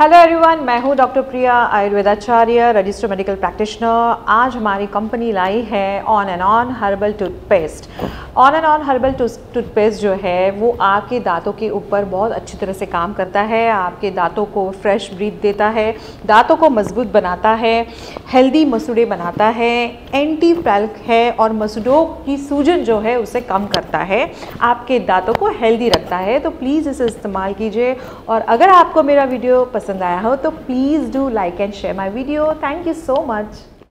Hello everyone मैं हूँ doctor Priya आयुर्वेदाचार्य रजिस्टर मेडिकल प्रैक्टिशनर आज हमारी कंपनी लाई है on and on herbal toothpaste on and on herbal toothpaste जो है, वो आपके दांतों के ऊपर बहुत अच्छी तरह से काम करता है। आपके दांतों को फ्रेश ब्रीथ देता है, दांतों को मज़बूत बनाता है हेल्दी मसूड़े बनाता है एंटी पैल्क है और मसूड़ों की सूजन जो है, उसे कम करता है। आपके दांतों को हेल्दी रखता है। तो प्लीज़ इसे इस्तेमाल कीजिए। और अगर आपको मेरा वीडियो पसंद psandaya her so please do like and share my video. Thank you so much.